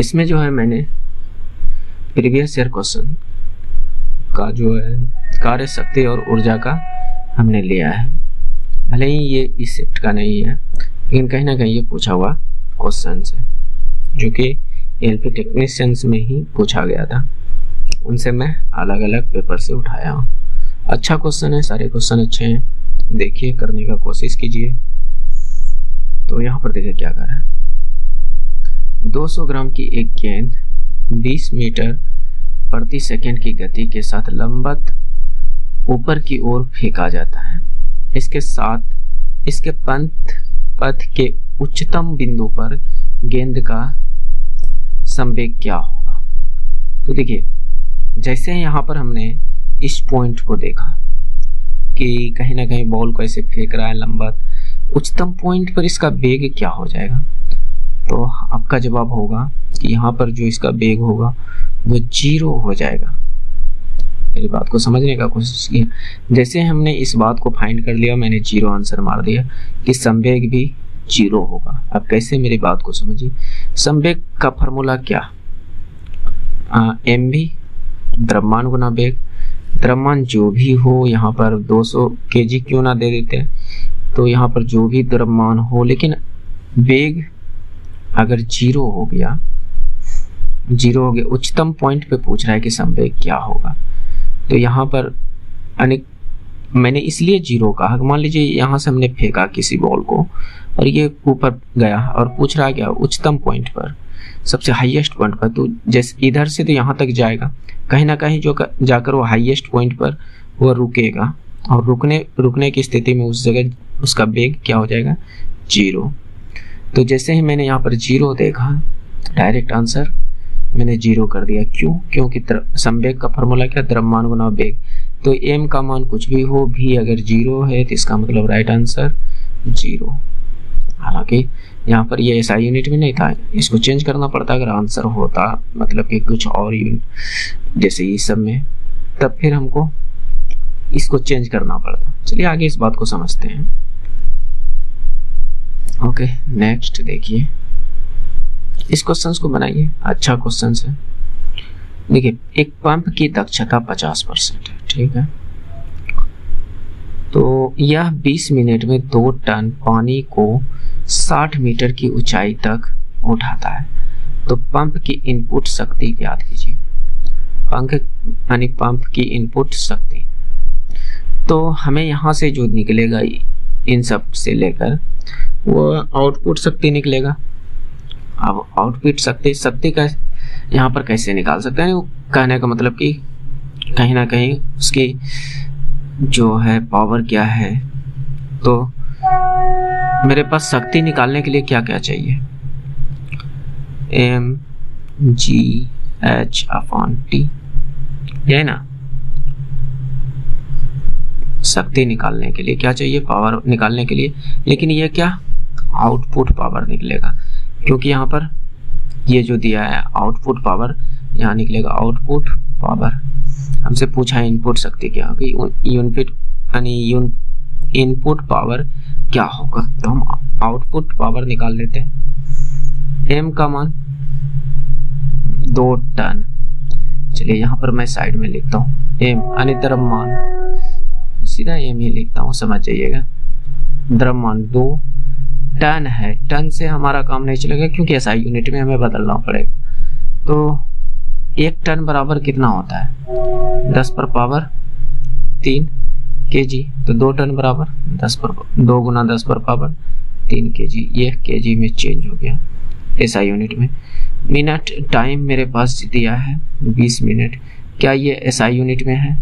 इसमें जो है मैंने प्रीवियस ईयर क्वेश्चन का जो है कार्य शक्ति और ऊर्जा का हमने लिया है। भले ही ये इस शिफ्ट का नहीं है, लेकिन कहीं ना कहीं ये पूछा हुआ क्वेश्चन है जो कि एल पी टेक्नीशियंस में ही पूछा गया था। उनसे मैं अलग अलग पेपर से उठाया हूँ। अच्छा क्वेश्चन है, सारे क्वेश्चन अच्छे हैं। देखिए, करने का कोशिश कीजिए। तो यहाँ पर देखिए क्या कर रहा है। 200 ग्राम की एक गेंद 20 मीटर प्रति सेकंड की गति के साथ लंबत ऊपर की ओर फेंका जाता है। इसके साथ, इसके पंथ, पथ के उच्चतम बिंदु पर गेंद का संवेग क्या होगा? तो देखिए, जैसे यहाँ पर हमने इस पॉइंट को देखा कि कहीं ना कहीं बॉल को ऐसे फेंक रहा है लंबत, उच्चतम पॉइंट पर इसका वेग क्या हो जाएगा? तो आपका जवाब होगा कि यहाँ पर जो इसका बेग होगा, वो ज़ीरो हो जाएगा। मेरी बात को समझने का कोशिश किया। जैसे हमने इस बात को फाइंड कर लिया, मैंने ज़ीरो आंसर मार दिया कि संवेग भी ज़ीरो होगा। अब कैसे मेरी बात को समझिए? संवेग का फॉर्मूला क्या? एम भी, द्रव्यमान गुना बेग द्रव्यमान जो भी हो, यहाँ पर 200 केजी क्यों ना दे देते हैं? तो यहाँ पर जो भी द्रव्यमान हो, लेकिन वेग अगर ज़ीरो हो गया, ज़ीरो हो गया, उच्चतम पॉइंट पे पूछ रहा है कि संवेग क्या होगा। तो यहाँ पर अनेक, मैंने इसलिए ज़ीरो कहा, मान लीजिए यहाँ से हमने फेंका किसी बॉल को, और ये ऊपर गया और पूछ रहा गया उच्चतम पॉइंट पर, सबसे हाईएस्ट पॉइंट पर तो जैसे इधर से तो यहाँ तक जाएगा। कहीं ना कहीं जो जाकर वो हाईएस्ट पॉइंट पर वो रुकेगा, और रुकने रुकने की स्थिति में उस जगह उसका वेग क्या हो जाएगा? ज़ीरो। तो जैसे ही मैंने यहाँ पर ज़ीरो देखा डायरेक्ट आंसर मैंने ज़ीरो कर दिया। क्यों? क्योंकि संवेग का फॉर्मूला क्या? द्रव्यमान गुना वेग। तो एम का मान कुछ भी हो भी अगर ज़ीरो है तो इसका मतलब राइट आंसर ज़ीरो। हालाँकि यहाँ पर ये ऐसा यूनिट में नहीं था। इसको चेंज करना पड़ता। अगर आंसर होता मतलब कि कुछ और यूनिट जैसे इस सब में, तब फिर हमको इसको चेंज करना पड़ता। चलिए आगे इस बात को समझते हैं। ओके नेक्स्ट देखिए। इस क्वेश्चन को बनाइए। अच्छा क्वेश्चन है। देखिए, एक पंप की दक्षता 50 परसेंट है, ठीक है? तो यह 20 मिनट में दो टन पानी को 60 मीटर की ऊंचाई तक उठाता है। तो पंप की इनपुट शक्ति याद कीजिए। पंप यानी पंप की इनपुट शक्ति। तो हमें यहाँ से जो निकलेगा, इन सबसे लेकर वो आउटपुट शक्ति निकलेगा। अब आउटपुट शक्ति शक्ति का यहाँ पर कैसे निकाल सकते हैं? कहने का मतलब कि कहीं ना कहीं उसकी जो है पावर क्या है? तो मेरे पास शक्ति निकालने के लिए क्या क्या चाहिए? M G H upon T यही ना? शक्ति निकालने के लिए क्या चाहिए? पावर निकालने के लिए। लेकिन ये क्या? आउटपुट पावर निकलेगा। क्योंकि यहाँ पर ये जो दिया है, आउटपुट पावर, यहाँ निकलेगा आउटपुट पावर। हमसे पूछा है इनपुट शक्ति क्या होगी यूनिट यानी इनपुट पावर क्या होगा? तो हम आउटपुट पावर निकाल लेते हैं। एम का मान दो टन। चलिए यहाँ पर मैं साइड में लिखता हूँ। एम यानी द्रव्यमान। सीधा एम ही लिखता हूँ, समझ जाइएगा। द्रव्यमान दो टन है। टन से हमारा काम नहीं चलेगा क्योंकि ऐसा यूनिट में हमें बदलना पड़ेगा। तो एक टन बराबर कितना होता है? दस पर पावर तीन के जी तो दो टन बराबर दस पर दो गुना दस पर पावर तीन के जी ये के जी में चेंज हो गया ऐसा यूनिट में। मिनट टाइम मेरे पास दिया है, बीस मिनट क्या ये एस यूनिट में है?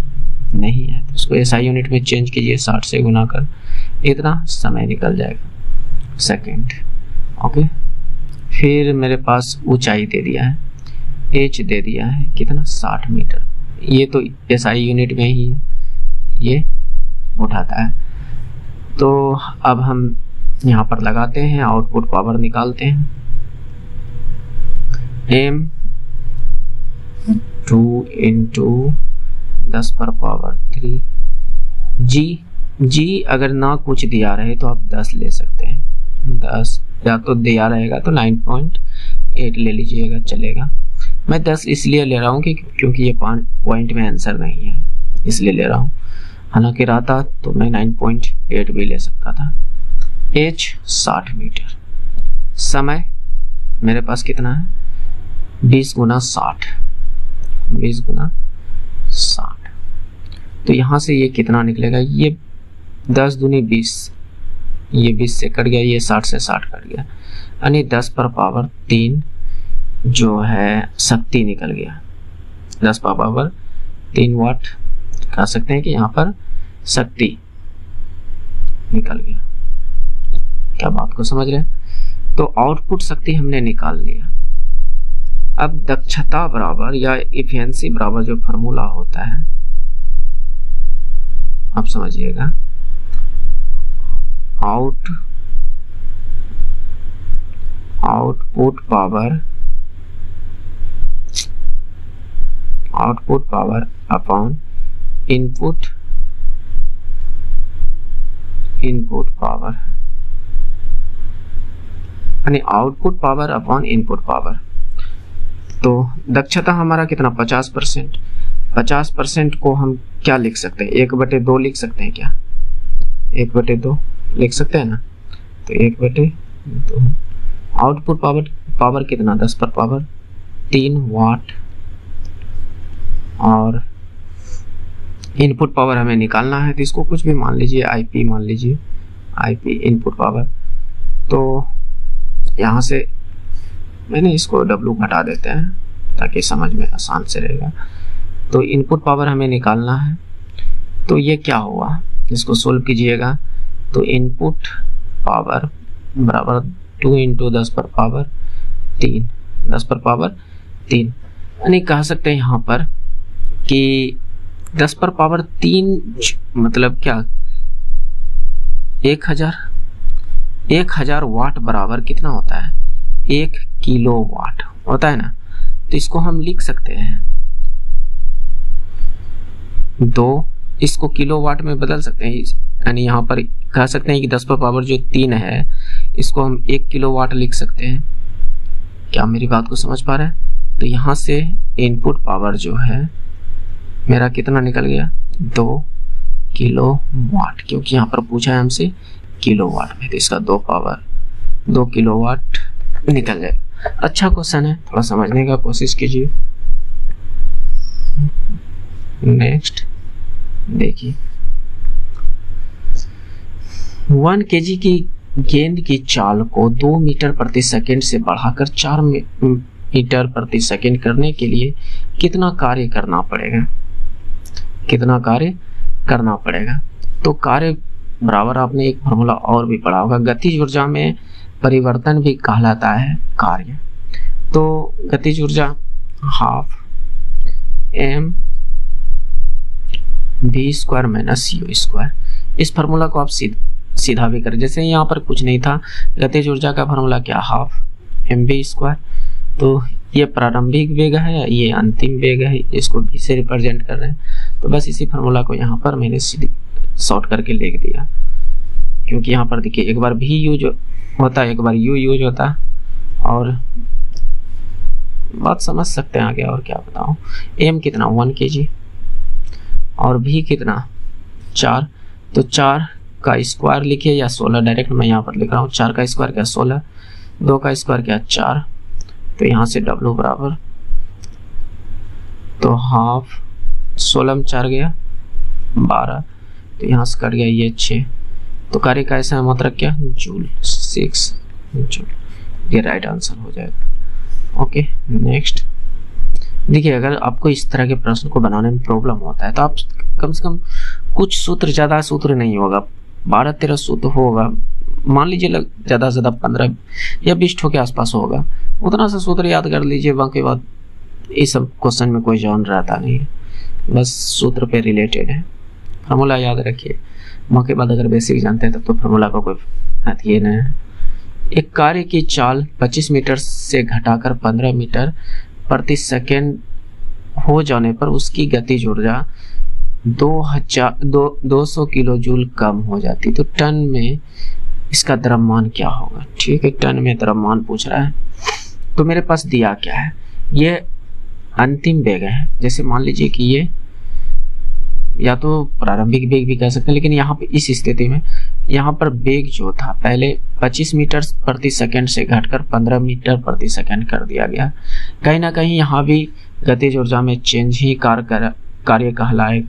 नहीं है। तो इसको एस यूनिट में चेंज कीजिए, साठ से गुना कर, इतना समय निकल जाएगा। सेकेंड ओके फिर मेरे पास ऊंचाई दे दिया है एच दे दिया है, कितना? साठ मीटर। ये तो एस आई यूनिट में ही है, ये उठाता है। तो अब हम यहाँ पर लगाते हैं आउटपुट पावर निकालते हैं। एम टू इंटू दस पर पावर थ्री जी जी अगर ना कुछ दिया रहे तो आप दस ले सकते हैं। दस। या तो दिया रहेगा तो नाइन पॉइंट एट ले लीजिएगा, चलेगा। मैं दस इसलिए ले रहा हूँ कि क्योंकि ये पॉइंट में आंसर नहीं है, इसलिए ले रहा हूँ। हालाँकि रहता तो मैं नाइन पॉइंट एट भी ले सकता था। एच साठ मीटर। समय मेरे पास कितना है? बीस गुना साठ। बीस गुना साठ। तो यहाँ से ये कितना निकलेगा? ये दस दूनी बीस। ये बीस से कट गया, ये साठ से साठ कट गया। यानी दस पर पावर तीन जो है, शक्ति निकल गया। दस पर पावर तीन वाट, कह सकते हैं कि यहाँ पर शक्ति निकल गया। क्या बात को समझ रहे हैं? तो आउटपुट शक्ति हमने निकाल लिया। अब दक्षता बराबर या इफियंसी बराबर जो फॉर्मूला होता है, आप समझिएगा। Out output power output power upon input input power यानी output power upon input power तो दक्षता हमारा कितना? पचास परसेंट। पचास परसेंट को हम क्या लिख सकते हैं? एक बटे दो लिख सकते हैं क्या? एक बटे दो। लिख सकते हैं ना? तो एक बटे दो। आउटपुट पावर पावर कितना? दस पर पावर। तीन वाट। और इनपुट पावर हमें निकालना है तो इसको कुछ भी मान लीजिए आईपी मान लीजिए। IP input power. तो यहाँ से मैंने इसको डब्लू घटा देते हैं, ताकि समझ में आसान से रहेगा। तो इनपुट पावर हमें निकालना है। तो ये क्या हुआ? इसको सोल्व कीजिएगा। तो इनपुट पावर बराबर टू इंटू दस पर पावर तीन, दस पर पावर तीन। यानी कह सकते हैं यहाँ पर कि दस पर पावर तीन मतलब क्या? एक हज़ार। एक हज़ार वाट बराबर कितना होता है? एक किलो वाट होता है ना? तो इसको हम लिख सकते हैं। दो, इसको किलो वाट में बदल सकते हैं। यानी यहाँ पर कह सकते हैं कि दस पर पावर जो तीन है, इसको हम एक किलो वाट लिख सकते हैं। क्या मेरी बात को समझ पा रहे हैं? तो यहाँ से इनपुट पावर जो है, मेरा कितना निकल गया? दो किलो वाट क्योंकि यहाँ पर पूछा है हमसे किलो वाट में तो इसका दो पावर दो किलो वाट निकल जाए। अच्छा क्वेश्चन है, थोड़ा समझने का कोशिश कीजिए। नेक्स्ट देखिए। वन केजी की गेंद की चाल को दो मीटर प्रति सेकंड से बढ़ाकर चार मीटर प्रति सेकंड करने के लिए कितना कार्य करना पड़ेगा? कितना कार्य करना पड़ेगा? तो कार्य बराबर आपने एक फॉर्मूला और भी पढ़ा होगा। गतिज ऊर्जा में परिवर्तन भी कहलाता है कार्य। तो गतिज ऊर्जा half m b square minus u square इस फार्मूला को आप सीधा सीधा भी करें। जैसे यहाँ पर कुछ नहीं था। गतिज ऊर्जा का फार्मूला क्या? हाफ़ एम बी स्क्वायर तो ये प्रारंभिक वेग है, ये अंतिम वेग है, इसको बी से रिप्रेजेंट कर रहे हैं। तो बस इसी फार्मूला को यहाँ पर मैंने शॉर्ट करके लिख दिया। क्योंकि यहाँ पर देखिए, एक बार भी यूज़ होता है एक बार यू यूज़ होता। है और बात समझ सकते हैं आगे और क्या बताऊँ। एम कितना? वन के जी और भी कितना? चार। तो चार का स्क्वायर लिखिए या सोलह डायरेक्ट मैं यहाँ पर लिख रहा हूँ, चार का स्क्वायर क्या सोलह दो का स्क्वायर क्या चार तो यहाँ से डब्लू बराबर तो हाफ़ सोलह में चार गया, बारह तो यहाँ से कट गया ये छ तो कार्य का ऐसा मतलब क्या, जूल सिक्स जूल, ये राइट आंसर हो जाएगा। ओके नेक्स्ट देखिए, अगर आपको इस तरह के प्रश्न को बनाने में प्रॉब्लम होता है तो आप कम से कम कुछ सूत्र, ज़्यादा सूत्र नहीं होगा। बारह, तेरह सूत्र होगा। मान लीजिए ज़्यादा से ज़्यादा पंद्रह या बीस ठो के आसपास होगा। उतना सा सूत्र याद कर लीजिए, बाकी बात इस सब क्वेश्चन में कोई जॉन रहता नहीं है। बस सूत्र पे रिलेटेड है। फार्मूला याद रखिए। मौके बाद अगर बेसिक जानते हैं, तब तो फार्मूला का कोई ये नहीं है। एक कार्य की चाल 25 मीटर से घटाकर 15 मीटर प्रति सेकेंड हो जाने पर उसकी गतिज ऊर्जा दो हज़ार, दो दो सौ किलो जूल कम हो जाती तो टन में इसका द्रव्यमान क्या होगा? ठीक है टन में द्रव्यमान पूछ रहा है। तो मेरे पास दिया क्या है? ये अंतिम वेग है। जैसे मान लीजिए कि ये, या तो प्रारंभिक वेग भी कह सकते हैं, लेकिन यहाँ पे इस स्थिति में, यहाँ पर वेग जो था, पहले 25 मीटर प्रति सेकंड से घटकर 15 मीटर प्रति सेकंड कर दिया गया। कहीं ना कहीं यहाँ भी गतिज ऊर्जा में चेंज ही कार्य कार्य कहलाए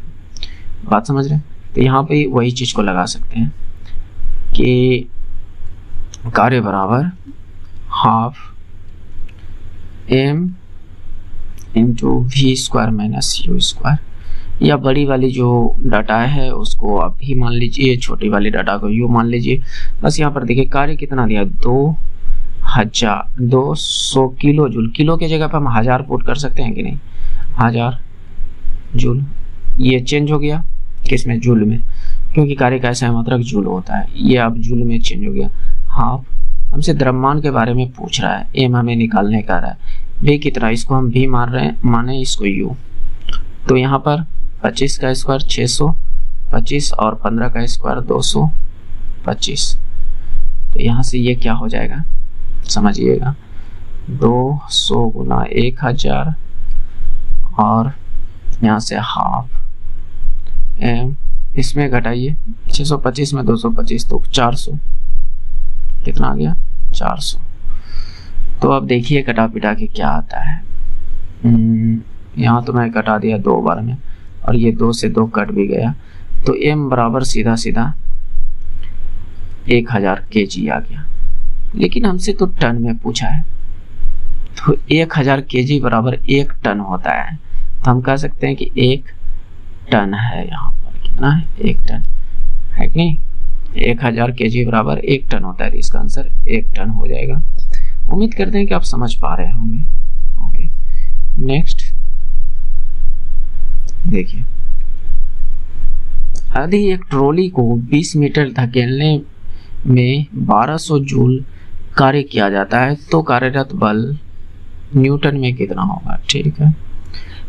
बात समझ रहे हैं? तो यहाँ पे वही चीज़ को लगा सकते हैं कि कार्य बराबर half m into v square minus u square या बड़ी वाली जो डाटा है, उसको आप ही मान लीजिए, छोटी वाली डाटा को यू मान लीजिए। बस यहाँ पर देखिए, कार्य कितना दिया? दो हज़ार, दो सौ किलो जूल। किलो की जगह पर हम हज़ार पुट कर सकते हैं कि नहीं? हज़ार जूल। ये चेंज हो गया। किसमें जूल में, क्योंकि कार्य का ऐसा मात्रक जूल होता है। ये अब जूल में चेंज हो गया। हाफ़ हमसे द्रव्यमान के बारे में पूछ रहा है। एम हमें निकालने का रहा है। वे कितना, इसको हम भी मार रहे हैं, माने इसको यू। तो यहाँ पर 25 का स्क्वायर 600 25 और 15 का स्क्वायर 225 तो यहाँ से ये क्या हो जाएगा? समझिएगा। 200 गुना एक हज़ार और यहाँ से हाफ़ इसमें घटाइए 625 में 225 तो 400 कितना आ गया? 400 तो अब देखिए कटा पिटा के क्या आता है। हम्म, यहाँ तो मैं कटा दिया दो बार में और ये दो से दो कट भी गया। तो एम बराबर सीधा सीधा एक हज़ार के जी आ गया। लेकिन हमसे तो टन में पूछा है। तो एक हज़ार के जी बराबर एक टन होता है। तो हम कह सकते हैं कि एक टन है यहाँ पर। कितना है? एक टन। है कि नहीं? एक हज़ार के जी बराबर एक टन होता है तो इसका आंसर एक टन हो जाएगा। उम्मीद करते हैं कि आप समझ पा रहे होंगे। ओके। नेक्स्ट। देखिए। यदि एक ट्रॉली को 20 मीटर धकेलने में 1200 जूल कार्य किया जाता है तो कार्यरत बल न्यूटन में कितना होगा? ठीक है।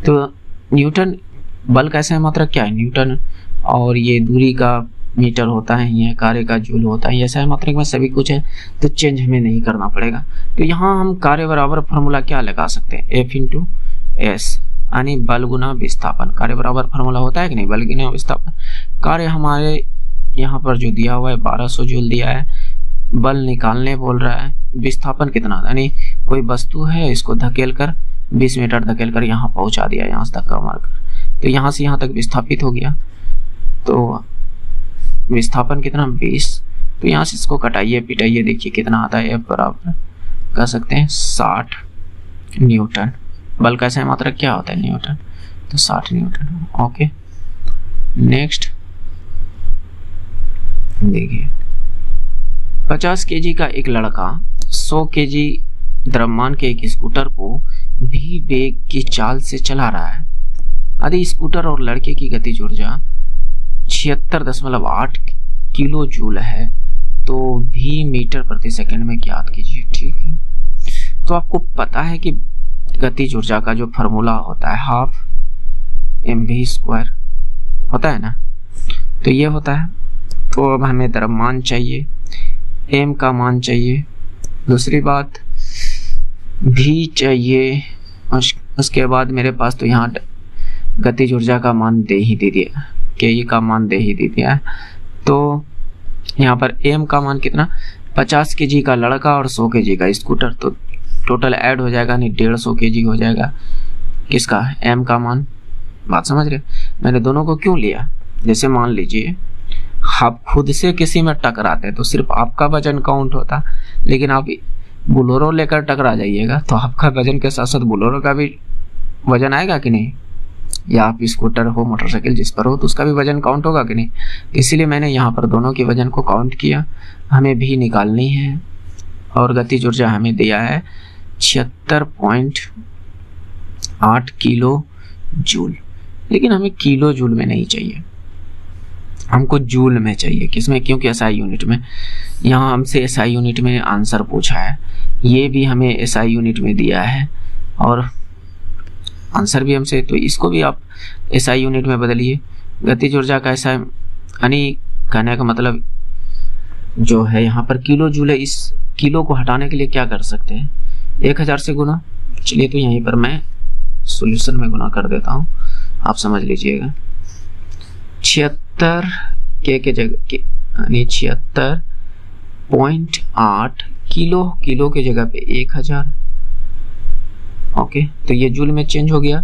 तो न्यूटन बल कैसे है मात्रा क्या है? न्यूटन और ये दूरी का मीटर होता है, ये कार्य का जूल होता है ऐसा मात्रक में सभी कुछ है तो चेंज हमें नहीं करना पड़ेगा। तो यहाँ हम कार्य बराबर फॉर्मूला क्या लगा सकते हैं? एफ़ इंटू एस यानी बल गुना विस्थापन। कार्य बराबर फॉर्मूला होता है कि नहीं? बल गुना विस्थापन। कार्य हमारे यहाँ पर जो दिया हुआ है 1200 जूल दिया है, बल निकालने बोल रहा है, विस्थापन कितना? यानी कोई वस्तु है, इसको धकेल कर बीस मीटर धकेल कर यहाँ पहुँचा दिया, यहाँ तक का मारकर। तो यहाँ से यहाँ तक विस्थापित हो गया। तो विस्थापन कितना? बीस। तो यहाँ से इसको कटाइए, पिटाइए, देखिए कितना आता है। बराबर कह सकते हैं साठ न्यूटन। बल कैसे मात्रा क्या होता है? न्यूटन। तो साठ न्यूटन। ओके। नेक्स्ट। देखिए। पचास के का एक लड़का सौ के द्रव्यमान के एक स्कूटर को भी बेग की चाल से चला रहा है। यदि स्कूटर और लड़के की गतिज ऊर्जा छिहत्तर दशमलव आठ किलो जूल है तो भी मीटर प्रति सेकंड में ज्ञात कीजिए, ठीक है? तो आपको पता है कि गतिज ऊर्जा का जो फॉर्मूला होता है, हाफ़ एम वी स्क्वायर, होता है ना? तो ये होता है तो अब हमें द्रव्यमान चाहिए, एम का मान चाहिए, दूसरी बात भी चाहिए उसके बाद मेरे पास तो यहाँ गतिज ऊर्जा का मान दे ही दे दिया के ई का मान दे ही दे दिया है। तो यहाँ पर एम का मान कितना? पचास के जी का लड़का और सौ के जी का स्कूटर तो टोटल ऐड हो जाएगा नहीं डेढ़ सौ के जी हो जाएगा। किसका? एम का मान। बात समझ रहे मैंने दोनों को क्यों लिया? जैसे मान लीजिए, आप खुद से किसी में टकराते तो सिर्फ़ आपका वज़न काउंट होता, लेकिन आप बुलोरो लेकर टकरा जाइएगा तो आपका वज़न के साथ साथ बुलोरो का भी वज़न आएगा कि नहीं? या आप स्कूटर हो मोटरसाइकिल जिस पर हो तो उसका भी वज़न काउंट होगा कि नहीं? इसीलिए मैंने यहाँ पर दोनों के वज़न को काउंट किया। हमें भी निकालनी है और गति ऊर्जा हमें दिया है छिहत्तर पॉइंट आठ किलो जूल। लेकिन हमें किलो जूल में नहीं चाहिए। हमको जूल में चाहिए। किसमें? क्योंकि एस एसआई यूनिट में। यहाँ हमसे एस एसआई यूनिट में आंसर पूछा है। ये भी हमें एस एसआई यूनिट में दिया है और आंसर भी हमसे तो इसको भी आप एस आई यूनिट में बदलिए। गतिज ऊर्जा का ऐसा यानी कहने का मतलब जो है, यहाँ पर किलो जूल है इस किलो को हटाने के लिए क्या कर सकते हैं? एक हज़ार से गुना। चलिए तो यहीं पर मैं सॉल्यूशन में गुना कर देता हूँ। आप समझ लीजिएगा। छिहत्तर के के जगह के, यानी छिहत्तर पॉइंट आठ किलो किलो के जगह पे एक हज़ार। ओके तो ये जूल में चेंज हो गया।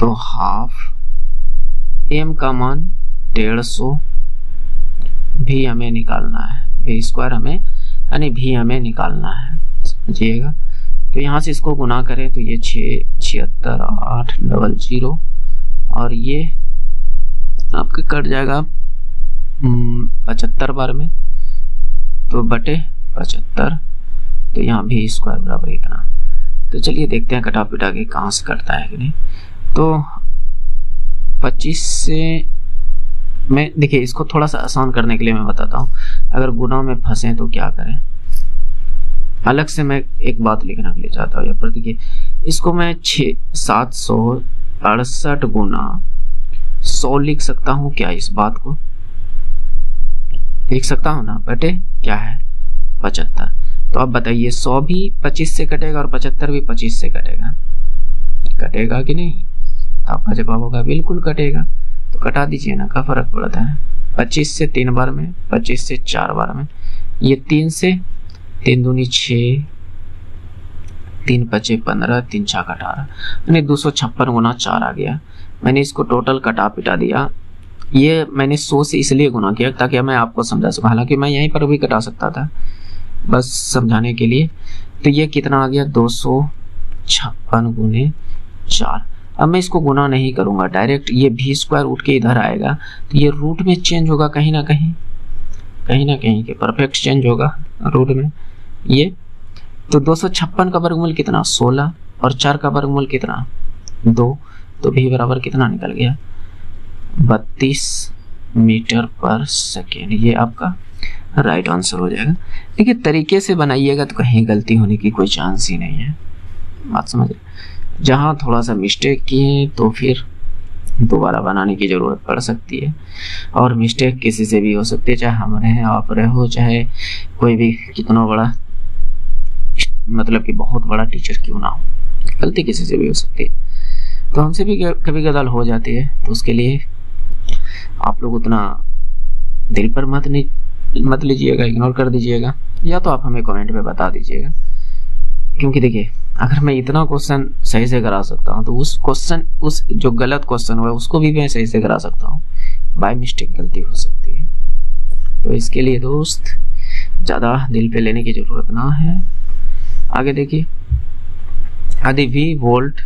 तो हाफ़ एम का मान डेढ़ सौ भी हमें निकालना है। वी स्क्वायर हमें यानी भी हमें निकालना है। समझिएगा? तो यहाँ से इसको गुना करें तो ये छ छिहत्तर आठ डबल ज़ीरो और ये आपके कट जाएगा हम्म, पचहत्तर बार में। तो बटे पचहत्तर तो यहाँ भी स्क्वायर बराबर इतना। तो चलिए देखते हैं कटा पिटा के कहाँ से कटता है कि नहीं। तो 25 से मैं, देखिए, इसको थोड़ा सा आसान करने के लिए मैं बताता हूँ। अगर गुना में फंसे तो क्या करें? अलग से मैं एक बात लिखना के लिए चाहता हूँ, या पर देखिए इसको मैं छ, सात सौ अड़सठ गुना सौ लिख सकता हूँ क्या इस बात को? लिख सकता हूँ ना, बटे क्या है? पचहत्तर। तो अब बताइए, सौ भी पच्चीस से कटेगा और पचहत्तर भी पच्चीस से कटेगा। कटेगा कि नहीं? तो आपका जवाब होगा, बिल्कुल कटेगा। तो कटा दीजिए ना, क्या फ़र्क पड़ता है? पच्चीस से तीन बार में, पच्चीस से चार बार में। ये तीन से, तीन दूनी छ तीन पचे पंद्रह, तीन छः अठारह। यानी दो सौ छप्पन गुना चार आ गया। मैंने इसको टोटल कटा पिटा दिया। ये मैंने सौ से इसलिए गुना किया ताकि मैं आपको समझा सकूँ। हालाँकि मैं यहीं पर भी कटा सकता था। बस समझाने के लिए। तो ये कितना आ गया? दो सौ छप्पन गुने चार। अब मैं इसको गुना नहीं करूँगा डायरेक्ट ये भी स्क्वायर उठ के इधर आएगा। तो ये रूट में चेंज होगा कहीं ना कहीं। कहीं ना कहीं के परफेक्ट चेंज होगा रूट में। ये तो दो सौ छप्पन का वर्गमूल कितना? 16 और चार का वर्गमूल कितना? दो। तो भी बराबर कितना निकल गया? बत्तीस मीटर पर सेकेंड। ये आपका राइट आंसर हो जाएगा। देखिए, तरीके से बनाइएगा तो कहीं गलती होने की कोई चांस ही नहीं है। बात समझ जहाँ थोड़ा सा मिस्टेक किए तो फिर दोबारा बनाने की ज़रूरत पड़ सकती है। और मिस्टेक किसी से भी हो सकती है, चाहे हम रहें आप रहे चाहे कोई भी कितना बड़ा मतलब कि बहुत बड़ा टीचर क्यों ना हो। गलती किसी से भी हो सकती है। तो हमसे भी कभी गदल हो जाती है तो उसके लिए आप लोग उतना दिल पर मत नहीं मत लीजिएगा इग्नोर कर दीजिएगा, या तो आप हमें कमेंट में बता दीजिएगा। क्योंकि देखिए, अगर मैं इतना क्वेश्चन सही से करा सकता हूँ तो उस क्वेश्चन उस जो गलत क्वेश्चन हुआ उसको भी मैं सही से करा सकता हूँ। बाय मिस्टेक गलती हो सकती है। तो इसके लिए दोस्त, ज़्यादा दिल पे लेने की ज़रूरत ना है। आगे देखिए यदि वी वोल्ट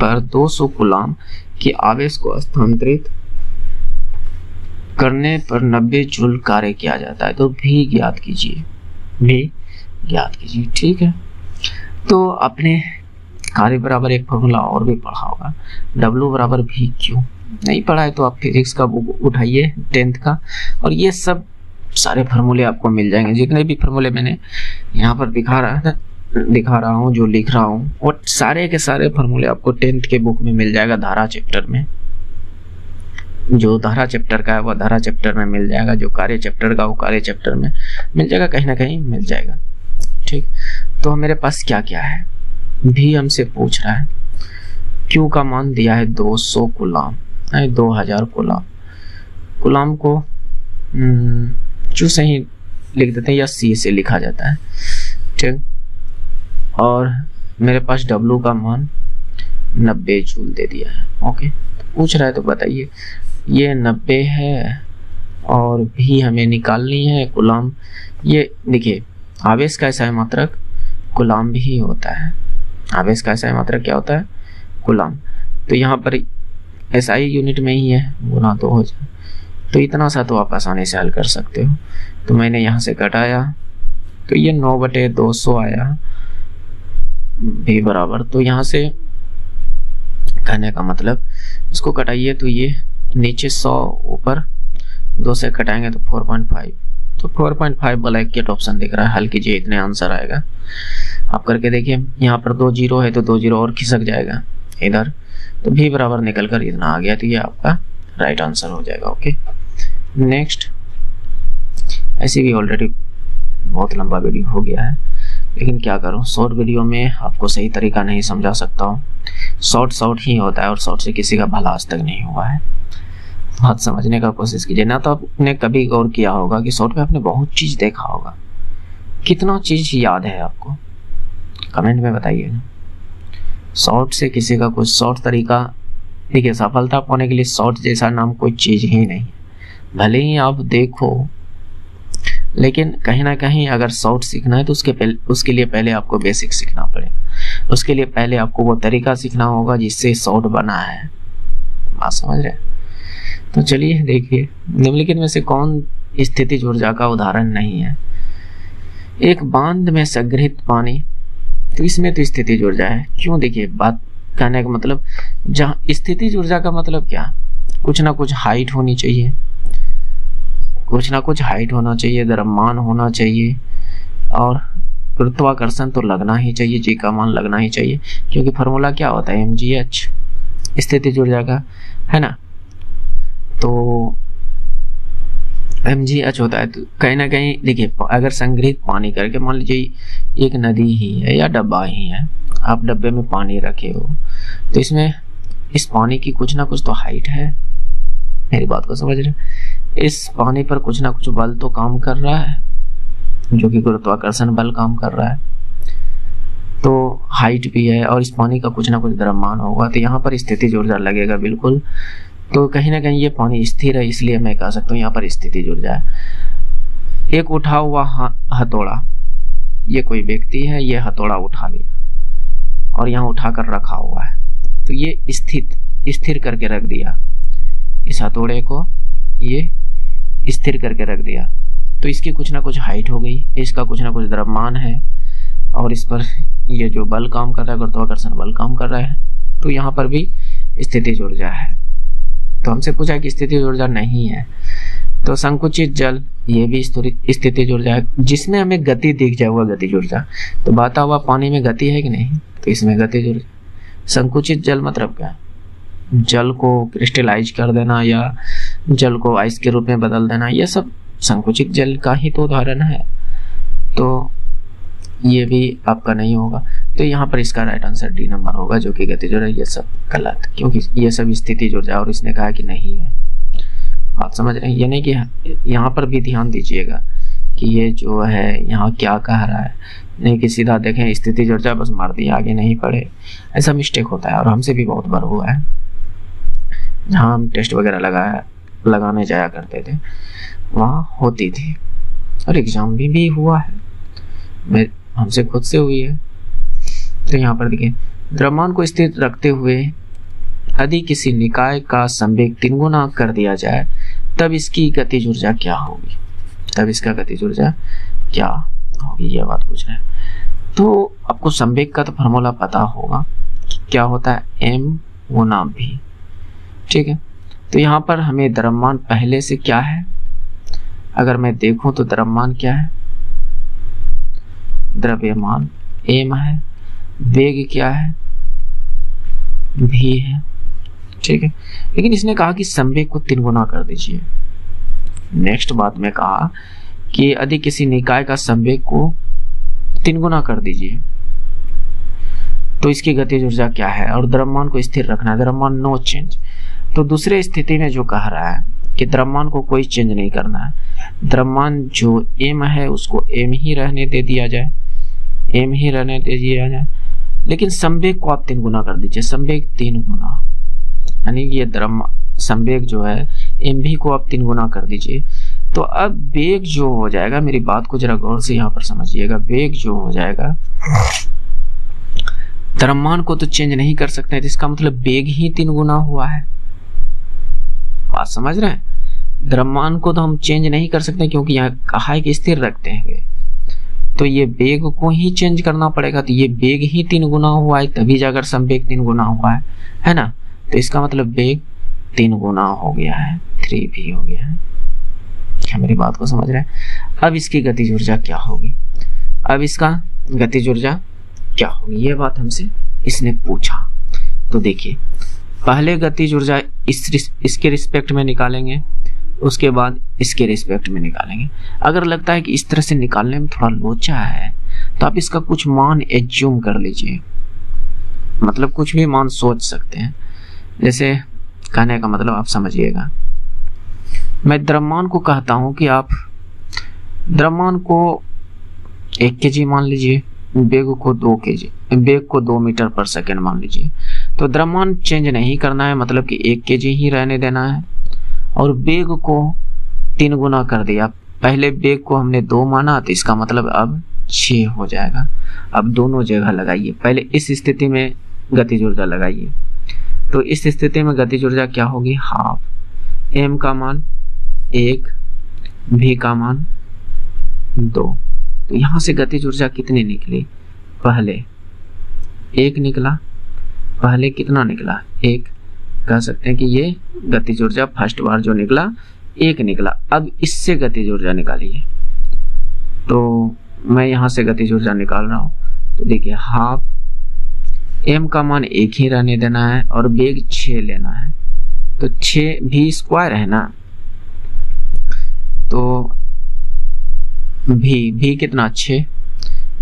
पर 200 गुलाम के आवेश को स्थानांतरित करने पर 90 जूल कार्य किया जाता है तो भी ज्ञात कीजिए। भी ज्ञात कीजिए, ठीक है? तो अपने कार्य बराबर एक फॉर्मूला और भी पढ़ा होगा। डब्लू बराबर भी क्यू? नहीं पढ़ा है तो आप फिजिक्स का बुक उठाइए, टेंथ का, और ये सब सारे फार्मूले आपको मिल जाएँगे। जितने भी फार्मूले मैंने यहाँ पर दिखा रहा था, दिखा रहा हूँ, जो लिख रहा हूँ और सारे के सारे फार्मूले आपको टेंथ के बुक में मिल जाएगा, धारा चैप्टर में। जो धारा चैप्टर का है वह धारा चैप्टर में मिल जाएगा जो कार्य चैप्टर का वो कार्य चैप्टर में मिल जाएगा कहीं ना कहीं मिल जाएगा। ठीक? तो मेरे पास क्या क्या है? भी हमसे पूछ रहा है क्यू का मान दिया है 200 गुलाम? दो हज़ार गुलाम। गुलाम को हम्म, क्यू से ही लिख देते हैं या सी से लिखा जाता है। ठीक? और मेरे पास डब्लू का मान नब्बे जूल दे दिया है। ओके? पूछ रहा है तो बताइए। ये नब्बे है और भी हमें निकालनी है गुलाम। ये देखिए, आवेश का ऐसा है मात्रक, गुलाम भी होता है। आवेश का ऐसा है मात्रक क्या होता है? गुलाम। तो यहाँ पर ऐसा आई यूनिट में ही है, गुना तो हो जाए। तो इतना सा तो आप आसानी से हल कर सकते हो। तो मैंने यहाँ से घटाया। तो ये नौ बटे दो सौ आया भी बराबर। तो यहाँ से कहने का मतलब इसको कटाइए तो ये नीचे सौ, ऊपर दो से कटाएँगे तो फोर पॉइंट फाइव तो 4.5 ब्लैक गेट ऑप्शन दिख रहा है। हल कीजिए, इतने आंसर आएगा। आप करके देखिए, यहाँ पर दो ज़ीरो है तो दो ज़ीरो और खिसक जाएगा। इधर तो भी बराबर निकल कर इतना आ गया तो ये आपका राइट आंसर हो जाएगा ओके नेक्स्ट ऐसे भी ऑलरेडी बहुत लंबा वीडियो हो गया है। लेकिन क्या करूँ? शॉर्ट वीडियो में आपको सही तरीका नहीं समझा सकता हूँ। शॉर्ट शॉर्ट ही होता है और शॉर्ट से किसी का भला आज तक नहीं हुआ है। बात समझने का कोशिश कीजिए। ना तो आपने कभी गौर किया होगा कि शॉर्ट में आपने बहुत चीज़ देखा होगा। कितना चीज़ याद है आपको? कमेंट में बताइए ना। शॉर्ट से किसी का कुछ शॉर्ट तरीका, देखिए, सफलता पाने के लिए शॉर्ट जैसा नाम कोई चीज़ ही नहीं। भले ही आप देखो लेकिन कहीं ना कहीं अगर शॉर्ट सीखना है तो उसके पहले, उसके लिए पहले आपको बेसिक सीखना पड़ेगा। उसके लिए पहले आपको वो तरीका सीखना होगा जिससे शॉर्ट बना है। बात समझ रहे तो चलिए, देखिए, निम्नलिखित में से कौन स्थिति ऊर्जा का उदाहरण नहीं है? एक बाँध में संग्रहित पानी तो इसमें तो स्थिति ऊर्जा है। क्यों? देखिए, बात कहने का मतलब जहाँ, स्थिति ऊर्जा का मतलब क्या? कुछ ना कुछ हाइट होनी चाहिए। कुछ ना कुछ हाइट होना चाहिए, द्रव्यमान होना चाहिए। और गुरुत्वाकर्षण तो लगना ही चाहिए जी का मान लगना ही चाहिए। क्योंकि फार्मूला क्या होता है? एम जी एच स्थिति जुड़ जाएगा, है ना? तो एम जी एच होता है तो कहीं ना कहीं, देखिए, अगर संग्रहित पानी करके, मान लीजिए, एक नदी ही है या डब्बा ही है, आप डब्बे में पानी रखे हो तो इसमें, इस पानी की कुछ ना कुछ तो हाइट है। मेरी बात को समझ रहे इस पानी पर कुछ ना कुछ बल तो काम कर रहा है, जो कि गुरुत्वाकर्षण बल काम कर रहा है। तो हाइट भी है और इस पानी का कुछ ना कुछ द्रव्यमान होगा तो यहाँ पर स्थिति ऊर्जा लगेगा, बिल्कुल। तो कहीं ना कहीं ये पानी स्थिर है, इसलिए मैं कह सकता हूँ यहाँ पर स्थिति जुड़ जाए एक उठा हुआ हथौड़ा, ये कोई व्यक्ति है, ये हथौड़ा उठा लिया और यहाँ उठा कर रखा हुआ है। तो ये स्थित, स्थिर करके रख दिया। इस हथौड़े को, ये स्थिर करके रख दिया। तो इसकी कुछ ना कुछ हाइट हो गई, इसका कुछ ना कुछ द्रव्यमान है, और इस पर ये जो बल काम कर रहा है गुरुत्वाकर्षण बल काम कर रहा है तो यहाँ पर भी स्थिति ऊर्जा है। तो हमसे पूछा कि स्थिति ऊर्जा नहीं है तो संकुचित जल, ये भी स्थिति ऊर्जा है। जिसमें हमें गति दिख जाए हुआ गति ऊर्जा तो बहता हुआ पानी में गति है कि नहीं? तो इसमें गति ऊर्जा संकुचित जल मतलब क्या? जल को क्रिस्टलाइज कर देना या जल को आइस के रूप में बदल देना यह सब संकुचित जल का ही तो उदाहरण है। तो ये भी आपका नहीं होगा। तो यहाँ पर इसका राइट आंसर डी नंबर होगा, जो कि गति है ये सब गलत। क्योंकि ये सब स्थिति जुड़ जाए और इसने कहा कि नहीं है। आप समझ रहे हैं? ये नहीं कि यहाँ पर भी ध्यान दीजिएगा कि ये जो है, यहाँ क्या कह रहा है। नहीं कि सीधा देखें, स्थिति जुड़ जाए, बस मार दिया आगे नहीं पड़े ऐसा मिस्टेक होता है और हमसे भी बहुत बार हुआ है। जहाँ हम टेस्ट वगैरह लगाया लगाने जाया करते थे। वहाँ होती थी। और एग्ज़ाम भी, भी हुआ है। हमसे खुद से हुई है। तो यहाँ पर देखिए द्रव्यमान को स्थिर रखते हुए यदि किसी निकाय का संवेग तीन गुना कर दिया जाए तब इसकी गति ऊर्जा क्या होगी? तब इसका गति ऊर्जा क्या होगी? यह बात पूछ रहे हैं। तो आपको संवेग का तो फॉर्मूला पता होगा क्या होता है? एम गुना भी ठीक है? तो यहाँ पर हमें द्रव्यमान पहले से क्या है? अगर मैं देखूँ तो द्रव्यमान क्या है? द्रव्यमान एम है। वेग क्या है? भी है। ठीक है। लेकिन इसने कहा कि संवेग को तीन गुना कर दीजिए। नेक्स्ट बात में कहा कि यदि किसी निकाय का संवेग को तीन गुना कर दीजिए तो इसकी गतिज ऊर्जा क्या है? और द्रव्यमान को स्थिर रखना है। द्रव्यमान नो चेंज तो दूसरे स्थिति में जो कह रहा है कि द्रव्यमान को कोई चेंज नहीं करना है। द्रव्यमान जो एम है, उसको एम ही रहने दे दिया जाए। एम ही रहने दे दिया जाए। लेकिन संवेग को आप तीन गुना कर दीजिए। संवेग तीन गुना। यानी ये द्रव्य संवेग जो है एम भी को आप तीन गुना कर दीजिए। तो अब वेग जो हो जाएगा, मेरी बात को जरा गौर से यहाँ पर समझिएगा। वेग जो हो जाएगा, द्रव्यमान को तो चेंज नहीं कर सकते तो इसका मतलब वेग ही तीन गुना हुआ है। बात समझ रहे हैं? द्रव्यमान को तो हम चेंज नहीं कर सकते क्योंकि यहाँ कहा है कि स्थिर रखते हैं तो ये बेग को ही चेंज करना पड़ेगा तो ये बेग ही तीन गुना हुआ है, तभी जाकर संवेग तीन गुना हुआ है है ना? तो इसका मतलब बेग तीन गुना हो गया है थ्री भी हो गया है। क्या मेरी बात को समझ रहे हैं? अब इसकी गति ऊर्जा क्या होगी? अब इसका गति ऊर्जा क्या होगी? ये बात हमसे इसने पूछा। तो देखिए पहले गति ऊर्जा इस इसके रिस्पेक्ट में निकालेंगे, उसके बाद इसके रिस्पेक्ट में निकालेंगे। अगर लगता है कि इस तरह से निकालने में थोड़ा लोचा है तो आप इसका कुछ मान एज्यूम कर लीजिए। मतलब कुछ भी मान सोच सकते हैं। जैसे कहने का मतलब आप समझिएगा। मैं द्रव्यमान को कहता हूँ कि आप द्रव्यमान को एक के जी मान लीजिए, बेग को दो के जी बेग को दो मीटर पर सेकेंड मान लीजिए। तो द्रव्यमान चेंज नहीं करना है मतलब कि एक के ही रहने देना है। और बेग को तीन गुना कर दिया। पहले बेग को हमने दो माना तो इसका मतलब अब छ हो जाएगा। अब दोनों जगह लगाइए। पहले इस स्थिति में गतिज ऊर्जा लगाइए। तो इस स्थिति में गतिज ऊर्जा क्या होगी? हाफ़ एम का मान एक भी का मान दो। तो यहाँ से गतिज ऊर्जा कितनी निकली? पहले एक निकला पहले कितना निकला? एक। कह सकते हैं कि ये गतिज ऊर्जा फ़र्स्ट बार जो निकला, एक निकला। अब इससे गतिज ऊर्जा निकालिए। तो मैं यहाँ से गतिज ऊर्जा निकाल रहा हूँ। तो देखिए, हाफ़ एम का मान एक ही रहने देना है और बेग छ लेना है। तो छ भी स्क्वायर है ना? तो भी भी कितना? छ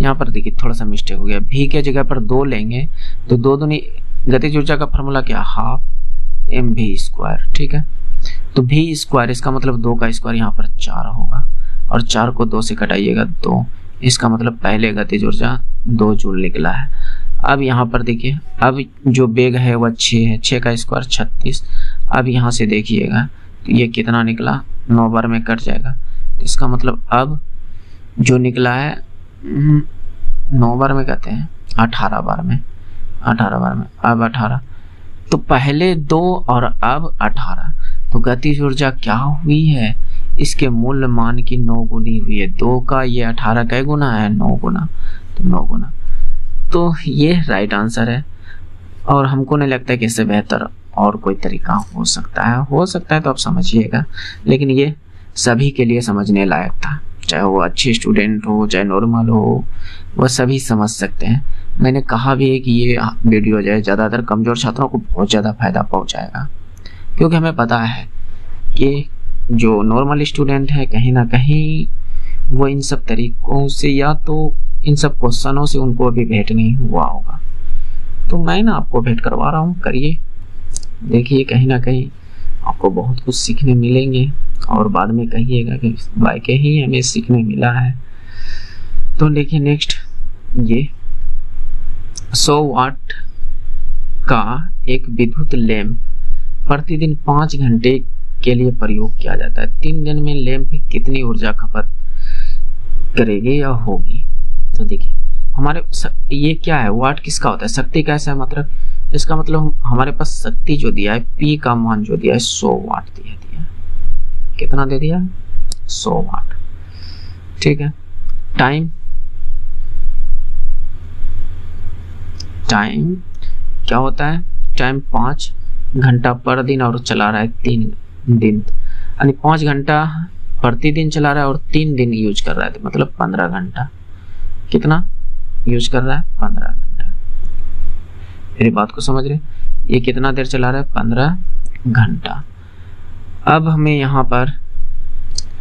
यहाँ पर देखिए, थोड़ा सा मिस्टेक हो गया। भी के जगह पर दो लेंगे तो दो दुनी गतिज ऊर्जा का फॉर्मूला क्या? हाफ़ एम भी स्क्वायर ठीक है? तो भी स्क्वायर इसका मतलब दो का स्क्वायर यहाँ पर चार होगा और चार को दो से कटाइएगा दो। इसका मतलब पहले गतिज ऊर्जा दो जूल निकला है। अब यहाँ पर देखिए अब जो बेग है वह छ है छ का स्क्वायर छत्तीस। अब यहाँ से देखिएगा तो ये कितना निकला? नौ बार में कट जाएगा। तो इसका मतलब अब जो निकला है हम्म, नौ बार में कहते हैं अठारह बार में। अठारह बार में। अब अठारह। तो पहले दो और अब अठारह। तो गतिज ऊर्जा क्या हुई है? इसके मूल मान की नौ गुनी हुई है। दो का ये अठारह का गुना है? नौ गुना। तो नौ गुना। तो ये राइट आंसर है। और हमको नहीं लगता कि इससे बेहतर और कोई तरीका हो सकता है। हो सकता है तो आप समझिएगा। लेकिन ये सभी के लिए समझने लायक था। चाहे वो अच्छे स्टूडेंट हो, चाहे नॉर्मल हो वह सभी समझ सकते हैं। मैंने कहा भी है कि ये वीडियो जो है ज़्यादातर कमज़ोर छात्रों को बहुत ज़्यादा फ़ायदा पहुँचाएगा। क्योंकि हमें पता है कि जो नॉर्मल स्टूडेंट है, कहीं ना कहीं वो इन सब तरीकों से या तो इन सब क्वेश्चनों से उनको अभी भेंट नहीं हुआ होगा। तो मैं ना आपको भेंट करवा रहा हूँ, करिए। देखिए, कहीं ना कहीं आपको बहुत कुछ सीखने मिलेंगे और बाद में कहिएगा कि बाइक ही हमें सीखने मिला है। तो देखिए नेक्स्ट ये। 100 वाट का एक विद्युत लैंप प्रतिदिन पाँच घंटे के लिए प्रयोग किया जाता है। तीन दिन में लैंप कितनी ऊर्जा खपत करेगी या होगी? तो देखिए, हमारे ये क्या है? वाट किसका होता है? शक्ति कैसा है मतलब? इसका मतलब हमारे पास शक्ति जो दिया है, पी का मान जो दिया है, सौ वाट दिया दिया कितना दे दिया? सौ वाट। ठीक है? टाइम टाइम क्या होता है? टाइम पाँच घंटा पर दिन और चला रहा है तीन दिन। यानी पाँच घंटा प्रतिदिन चला रहा है और तीन दिन यूज़ कर रहा है। तो मतलब पंद्रह घंटा। कितना? यूज़ कर रहा है पंद्रह घंटा। मेरी बात को समझ रहे ये कितना देर चला रहा है? पंद्रह घंटा। अब हमें यहाँ पर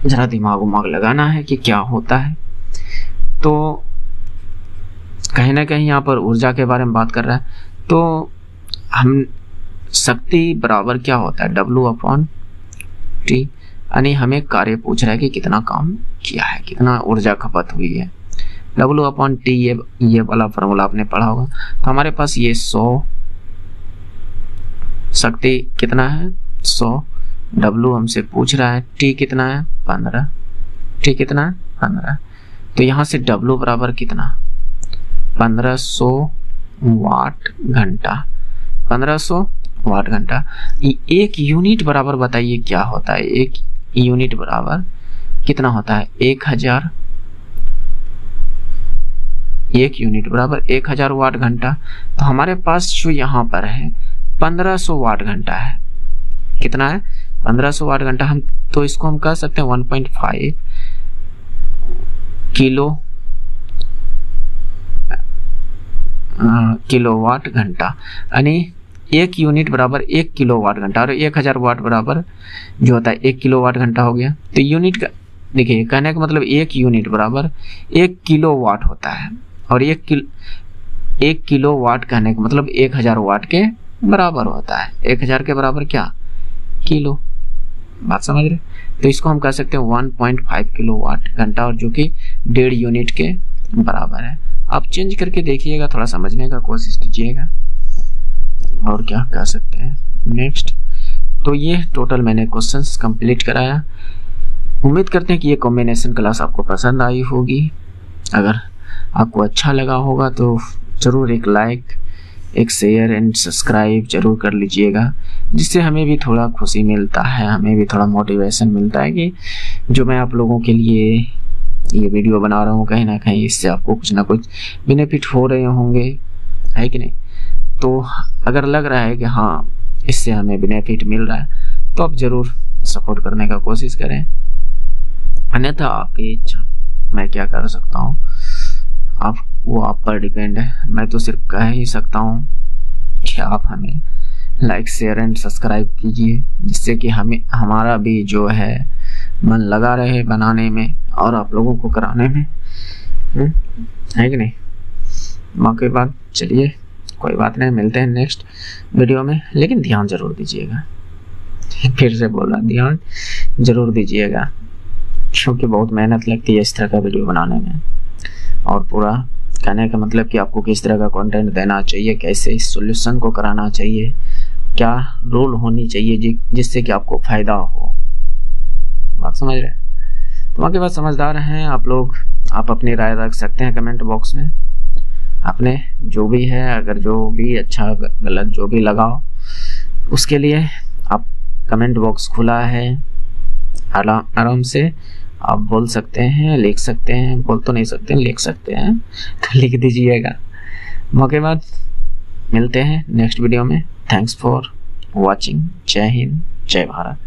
जरा दिमाग उमाग लगाना है कि क्या होता है। तो कहीं ना कहीं यहाँ पर ऊर्जा के बारे में बात कर रहा है। तो हम शक्ति बराबर क्या होता है? डब्लू अपॉन टी यानी हमें कार्य पूछ रहा है कि कितना काम किया है, कितना ऊर्जा खपत हुई है। डब्लू अपॉन टी ये ये वाला फॉर्मूला आपने पढ़ा होगा। तो हमारे पास ये सौ शक्ति कितना है? सौ। डब्लू हमसे पूछ रहा है टी कितना है? पंद्रह। टी कितना है? पंद्रह। तो यहाँ से डब्लू बराबर कितना? पंद्रह सौ वाट घंटा। पंद्रह सौ वाट घंटा। एक यूनिट बराबर बताइए क्या होता है? एक यूनिट बराबर कितना होता है? एक हज़ार। एक यूनिट बराबर एक हज़ार वाट घंटा। तो हमारे पास जो यहाँ पर है, पंद्रह सौ वाट घंटा है। कितना है? पंद्रह सौ वाट घंटा। हम तो इसको हम कह सकते हैं one point five kilo kilowatt घंटा। यानी एक यूनिट बराबर एक किलो वाट घंटा। और एक हज़ार वाट बराबर जो होता है, एक किलो वाट घंटा हो गया। तो यूनिट का, देखिए, कहने का मतलब एक यूनिट बराबर एक किलो वाट होता है। और एक किलो एक किलो वाट कहने का मतलब एक हज़ार वाट के बराबर होता है। एक हज़ार के बराबर क्या? किलो। बात समझ रहे? तो इसको हम कह सकते हैं 1.5 किलो वाट घंटा, और जो कि डेढ़ यूनिट के बराबर है। आप चेंज करके देखिएगा, थोड़ा समझने का कोशिश कीजिएगा। और क्या कह सकते हैं? नेक्स्ट तो ये टोटल मैंने क्वेश्चंस कंप्लीट कराया। उम्मीद करते हैं कि ये कॉम्बिनेशन क्लास आपको पसंद आई होगी। अगर आपको अच्छा लगा होगा तो ज़रूर एक लाइक एक शेयर एंड सब्सक्राइब ज़रूर कर लीजिएगा, जिससे हमें भी थोड़ा खुशी मिलता है, हमें भी थोड़ा मोटिवेशन मिलता है कि जो मैं आप लोगों के लिए ये वीडियो बना रहा हूँ, कहीं ना कहीं इससे आपको कुछ ना कुछ बेनिफिट हो रहे होंगे। है कि नहीं? तो अगर लग रहा है कि हाँ इससे हमें बेनिफिट मिल रहा है तो आप ज़रूर सपोर्ट करने का कोशिश करें। अन्यथा आपकी इच्छा, मैं क्या कर सकता हूँ? आप, वो आप पर डिपेंड है। मैं तो सिर्फ़ कह ही सकता हूँ कि आप हमें लाइक शेयर एंड सब्सक्राइब कीजिए, जिससे कि हमें, हमारा भी जो है, मन लगा रहे बनाने में। और आप लोगों को कराने में। हम्म, है कि नहीं? मौके बाद चलिए कोई बात नहीं मिलते हैं नेक्स्ट वीडियो में। लेकिन ध्यान ज़रूर दीजिएगा। फिर से बोल ध्यान ज़रूर दीजिएगा क्योंकि बहुत मेहनत लगती है इस तरह का वीडियो बनाने में। और पूरा कहने का मतलब कि आपको किस तरह का कंटेंट देना चाहिए कैसे इस सोल्यूशन को कराना चाहिए क्या रोल होनी चाहिए जिससे कि आपको फ़ायदा हो। बात समझ रहे तो वहाँ के बाद समझदार हैं, आप लोग, आप अपनी राय रख सकते हैं कमेंट बॉक्स में। आपने जो भी है, अगर जो भी अच्छा गलत जो भी लगाओ उसके लिए आप कमेंट बॉक्स खुला है। आराम से आप बोल सकते हैं, लिख सकते हैं, बोल तो नहीं सकते, लिख सकते हैं तो लिख दीजिएगा। मौके बाद मिलते हैं नेक्स्ट वीडियो में। थैंक्स फॉर वॉचिंग जय हिंद, जय भारत।